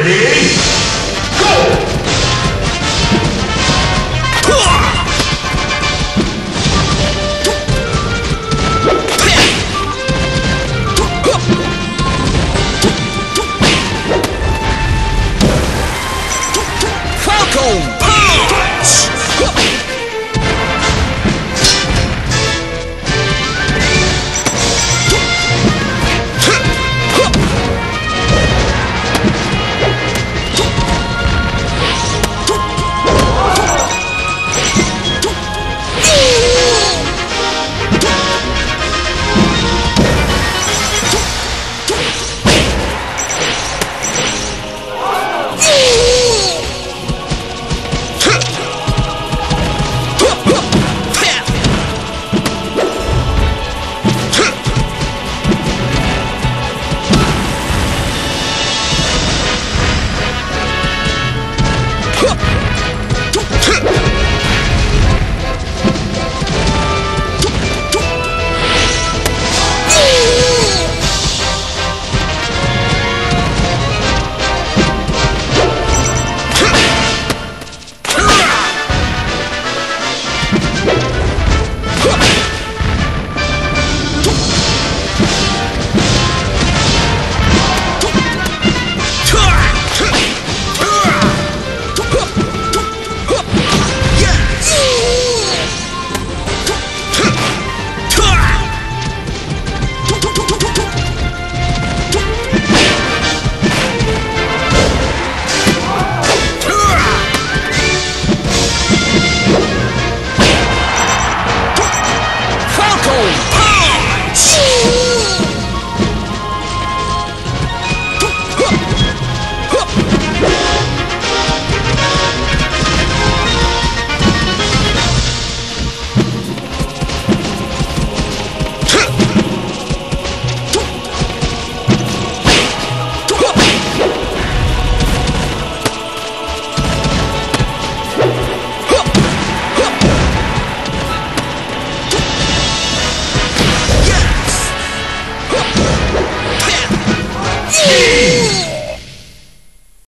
Ready? Go! Falcon!